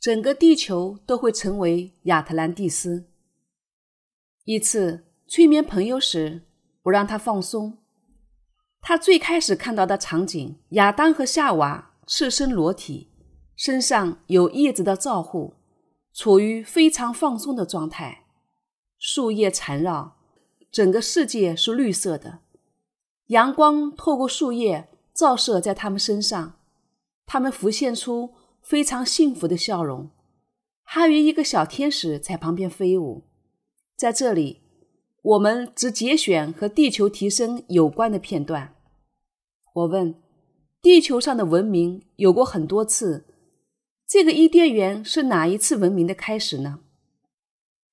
整个地球都会成为亚特兰蒂斯。一次催眠朋友时，我让他放松。他最开始看到的场景：亚当和夏娃赤身裸体，身上有叶子的照护，处于非常放松的状态。树叶缠绕，整个世界是绿色的，阳光透过树叶照射在他们身上，他们浮现出。非常幸福的笑容，还有一个小天使在旁边飞舞。在这里，我们只节选和地球提升有关的片段。我问：地球上的文明有过很多次，这个伊甸园是哪一次文明的开始呢？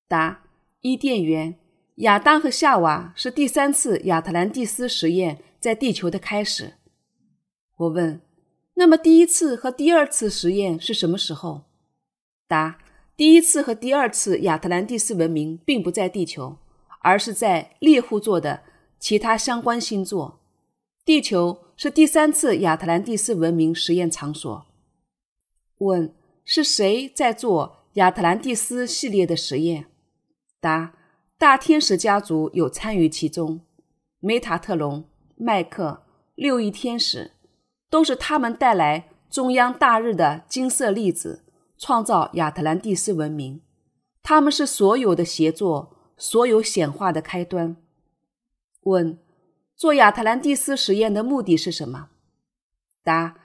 答：伊甸园，亚当和夏娃是第三次亚特兰蒂斯实验在地球的开始。我问。那么，第一次和第二次实验是什么时候？答：第一次和第二次亚特兰蒂斯文明并不在地球，而是在猎户座的其他相关星座。地球是第三次亚特兰蒂斯文明实验场所。问：是谁在做亚特兰蒂斯系列的实验？答：大天使家族有参与其中，梅塔特隆、麦克、六翼天使。都是他们带来中央大日的金色粒子，创造亚特兰蒂斯文明。他们是所有的协作，所有显化的开端。问：做亚特兰蒂斯实验的目的是什么？答：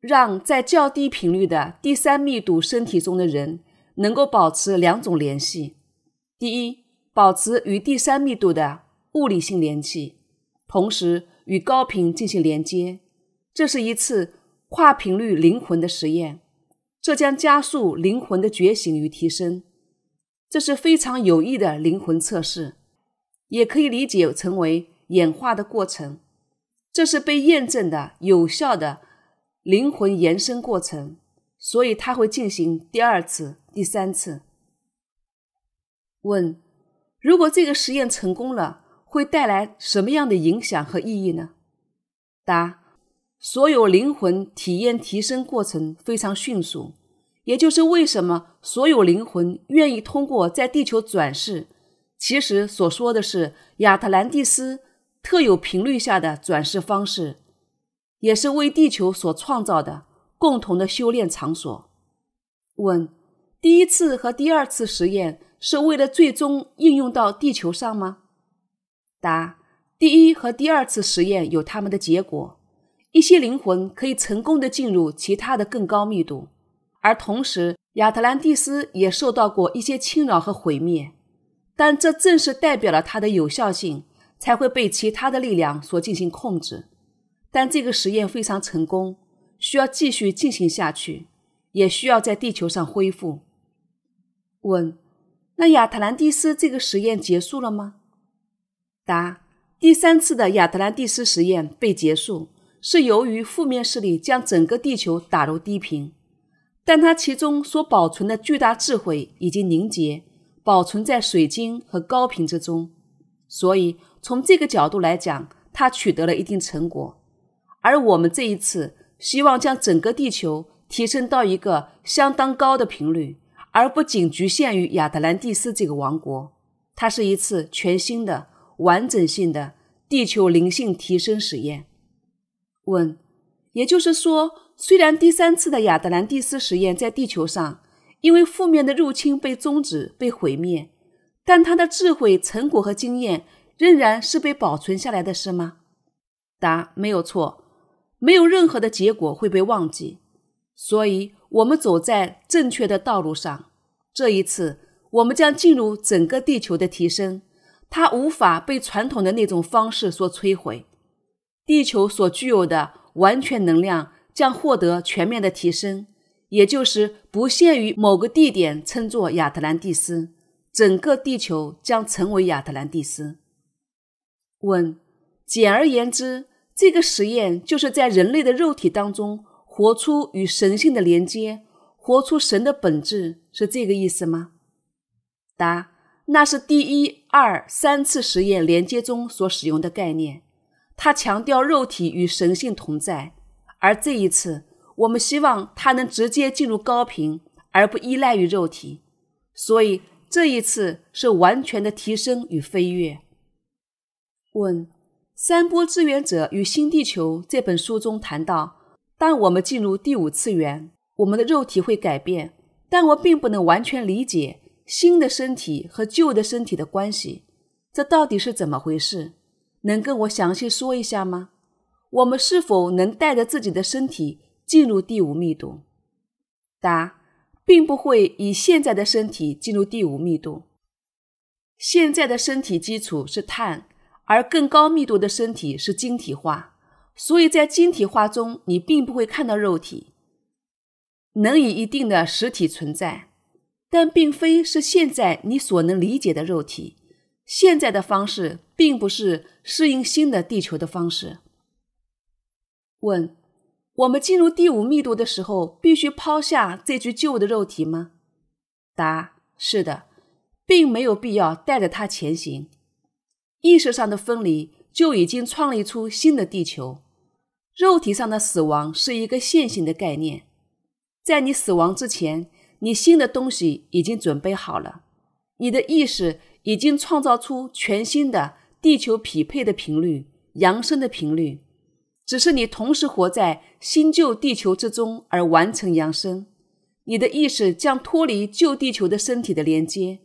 让在较低频率的第三密度身体中的人能够保持两种联系：第一，保持与第三密度的物理性联系，同时与高频进行连接。这是一次跨频率灵魂的实验，这将加速灵魂的觉醒与提升。这是非常有益的灵魂测试，也可以理解成为演化的过程。这是被验证的有效的灵魂延伸过程，所以它会进行第二次、第三次。问：如果这个实验成功了，会带来什么样的影响和意义呢？答。所有灵魂体验提升过程非常迅速，也就是为什么所有灵魂愿意通过在地球转世。其实所说的是亚特兰蒂斯特有频率下的转世方式，也是为地球所创造的共同的修炼场所。问：第一次和第二次实验是为了最终应用到地球上吗？答：第一和第二次实验有他们的结果。一些灵魂可以成功的进入其他的更高密度，而同时亚特兰蒂斯也受到过一些侵扰和毁灭，但这正是代表了它的有效性，才会被其他的力量所进行控制。但这个实验非常成功，需要继续进行下去，也需要在地球上恢复。问：那亚特兰蒂斯这个实验结束了吗？答：第三次的亚特兰蒂斯实验被结束。是由于负面势力将整个地球打入低频，但它其中所保存的巨大智慧已经凝结，保存在水晶和高频之中。所以从这个角度来讲，它取得了一定成果。而我们这一次希望将整个地球提升到一个相当高的频率，而不仅局限于亚特兰蒂斯这个王国。它是一次全新的、完整性的地球灵性提升实验。问，也就是说，虽然第三次的亚特兰蒂斯实验在地球上因为负面的入侵被终止、被毁灭，但他的智慧、成果和经验仍然是被保存下来的，是吗？答：没有错，没有任何的结果会被忘记，所以我们走在正确的道路上。这一次，我们将进入整个地球的提升，它无法被传统的那种方式所摧毁。地球所具有的完全能量将获得全面的提升，也就是不限于某个地点称作亚特兰蒂斯，整个地球将成为亚特兰蒂斯。问：简而言之，这个实验就是在人类的肉体当中活出与神性的连接，活出神的本质，是这个意思吗？答：那是第一、二、三次实验连接中所使用的概念。他强调肉体与神性同在，而这一次，我们希望他能直接进入高频，而不依赖于肉体。所以这一次是完全的提升与飞跃。问：三波志愿者与新地球这本书中谈到，当我们进入第五次元，我们的肉体会改变，但我并不能完全理解新的身体和旧的身体的关系，这到底是怎么回事？能跟我详细说一下吗？我们是否能带着自己的身体进入第五密度？答。并不会以现在的身体进入第五密度。现在的身体基础是碳，而更高密度的身体是晶体化。所以在晶体化中，你并不会看到肉体，能以一定的实体存在，但并非是现在你所能理解的肉体。现在的方式并不是适应新的地球的方式。问。我们进入第五密度的时候，必须抛下这具旧的肉体吗？答：是的，并没有必要带着它前行。意识上的分离就已经创立出新的地球。肉体上的死亡是一个线性的概念。在你死亡之前，你新的东西已经准备好了。你的意识已经创造出全新的地球匹配的频率，扬升的频率。只是你同时活在新旧地球之中而完成扬升，你的意识将脱离旧地球的身体的连接，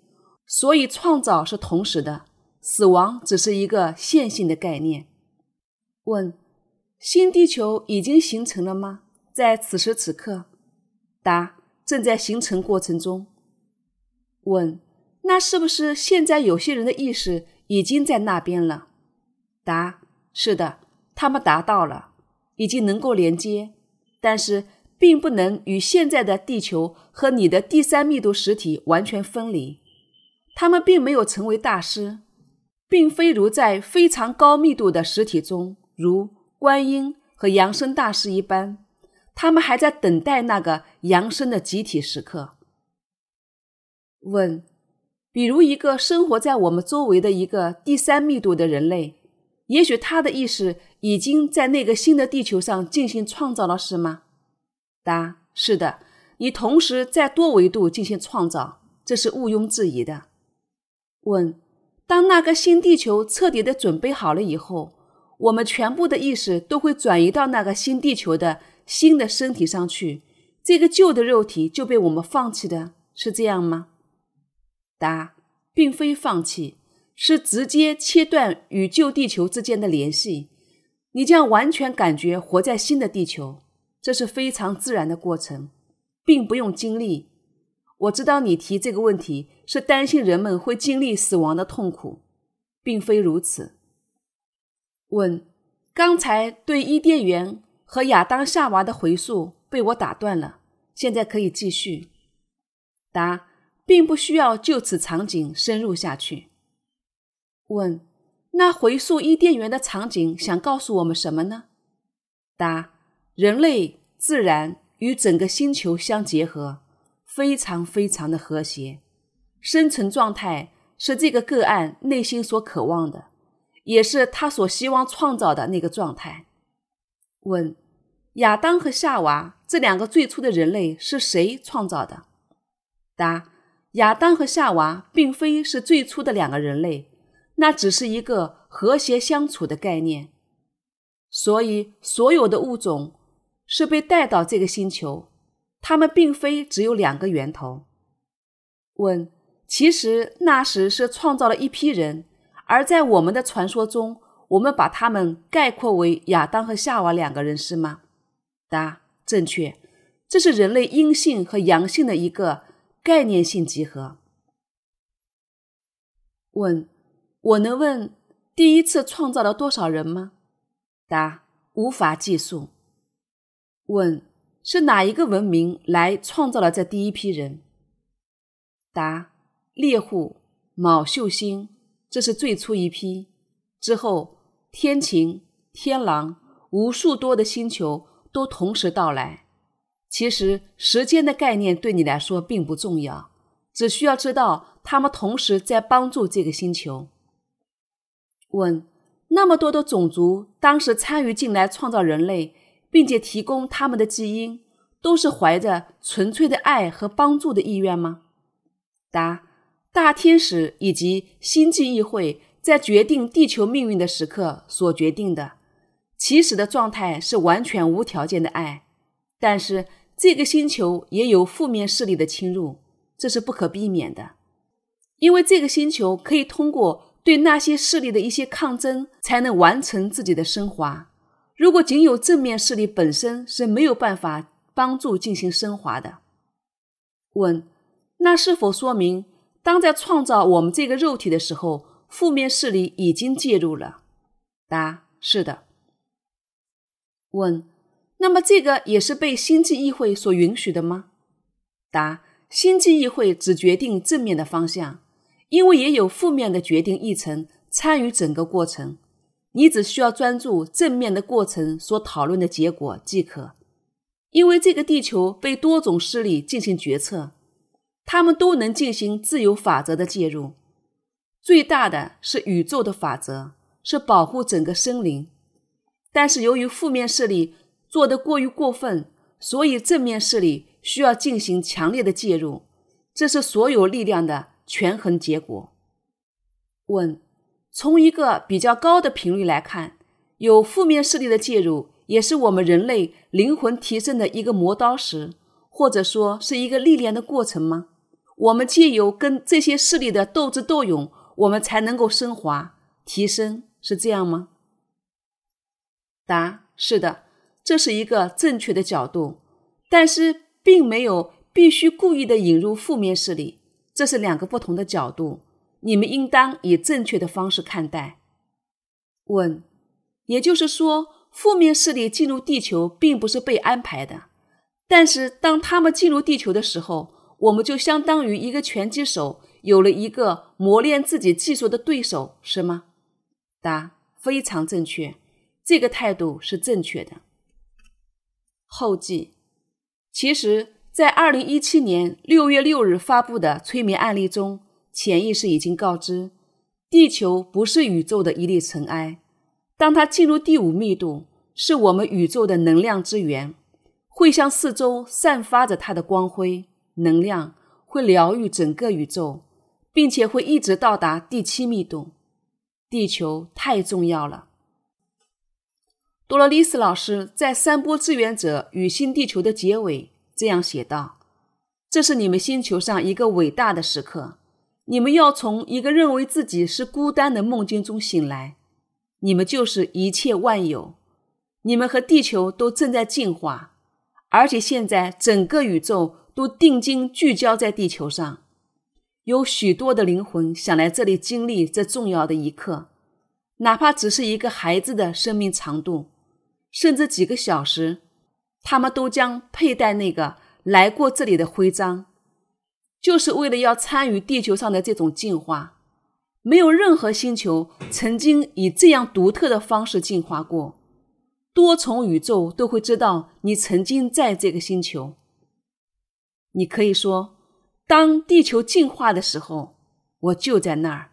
所以创造是同时的，死亡只是一个线性的概念。问：新地球已经形成了吗？在此时此刻？答：正在形成过程中。问：那是不是现在有些人的意识已经在那边了？答：是的。他们达到了，已经能够连接，但是并不能与现在的地球和你的第三密度实体完全分离。他们并没有成为大师，并非如在非常高密度的实体中，如观音和扬升大师一般，他们还在等待那个扬升的集体时刻。问：比如一个生活在我们周围的一个第三密度的人类。也许他的意识已经在那个新的地球上进行创造了，是吗？答：是的。你同时在多维度进行创造，这是毋庸置疑的。问：当那个新地球彻底的准备好了以后，我们全部的意识都会转移到那个新地球的新的身体上去，这个旧的肉体就被我们放弃的，是这样吗？答：并非放弃。是直接切断与旧地球之间的联系，你将完全感觉活在新的地球，这是非常自然的过程，并不用经历。我知道你提这个问题是担心人们会经历死亡的痛苦，并非如此。问：刚才对伊甸园和亚当夏娃的回溯被我打断了，现在可以继续。答：并不需要就此场景深入下去。问：那回溯伊甸园的场景想告诉我们什么呢？答：人类、自然与整个星球相结合，非常非常的和谐。生存状态是这个个案内心所渴望的，也是他所希望创造的那个状态。问：亚当和夏娃这两个最初的人类是谁创造的？答：亚当和夏娃并非是最初的两个人类。那只是一个和谐相处的概念，所以所有的物种是被带到这个星球，它们并非只有两个源头。问：其实那时是创造了一批人，而在我们的传说中，我们把他们概括为亚当和夏娃两个人，是吗？答：正确，这是人类阴性和阳性的一个概念性集合。问。我能问第一次创造了多少人吗？答：无法计数。问：是哪一个文明来创造了这第一批人？答：猎户、卯宿星，这是最初一批。之后，天琴、天狼，无数多的星球都同时到来。其实，时间的概念对你来说并不重要，只需要知道他们同时在帮助这个星球。问：那么多的种族当时参与进来创造人类，并且提供他们的基因，都是怀着纯粹的爱和帮助的意愿吗？答：大天使以及星际议会在决定地球命运的时刻所决定的，起始的状态是完全无条件的爱。但是这个星球也有负面势力的侵入，这是不可避免的，因为这个星球可以通过对那些势力的一些抗争，才能完成自己的升华。如果仅有正面势力本身是没有办法。帮助进行升华的。问：那是否说明，当在创造我们这个肉体的时候，负面势力已经介入了？答：是的。问：那么这个也是被星际议会所允许的吗？答：星际议会只决定正面的方向，因为也有负面的决定议程参与整个过程。你只需要专注正面的过程所讨论的结果即可。因为这个地球被多种势力进行决策，他们都能进行自由法则的介入。最大的是宇宙的法则，是保护整个生灵。但是由于负面势力做得过于过分，所以正面势力需要进行强烈的介入。这是所有力量的权衡结果。问：从一个比较高的频率来看，有负面势力的介入。也是我们人类灵魂提升的一个磨刀石，或者说是一个历练的过程吗？我们借由跟这些势力的斗智斗勇，我们才能够升华提升，是这样吗？答：是的，这是一个正确的角度，但是并没有必须故意的引入负面势力，这是两个不同的角度，你们应当以正确的方式看待。问，也就是说。负面势力进入地球并不是被安排的，但是当他们进入地球的时候，我们就相当于一个拳击手有了一个磨练自己技术的对手，是吗？答：非常正确，这个态度是正确的。后记：其实，在二零一七年六月六日发布的催眠案例中，潜意识已经告知，地球不是宇宙的一粒尘埃。当它进入第五密度，是我们宇宙的能量之源，会向四周散发着它的光辉能量，会疗愈整个宇宙，并且会一直到达第七密度。地球太重要了。多罗丽丝老师在《三波志愿者与新地球》的结尾这样写道：“这是你们星球上一个伟大的时刻，你们要从一个认为自己是孤单的梦境中醒来。”你们就是一切万有，你们和地球都正在进化，而且现在整个宇宙都定睛聚焦在地球上。有许多的灵魂想来这里经历这重要的一刻，哪怕只是一个孩子的生命长度，甚至几个小时，他们都将佩戴那个来过这里的徽章，就是为了要参与地球上的这种进化。没有任何星球曾经以这样独特的方式进化过。多重宇宙都会知道你曾经在这个星球。你可以说，当地球进化的时候，我就在那儿。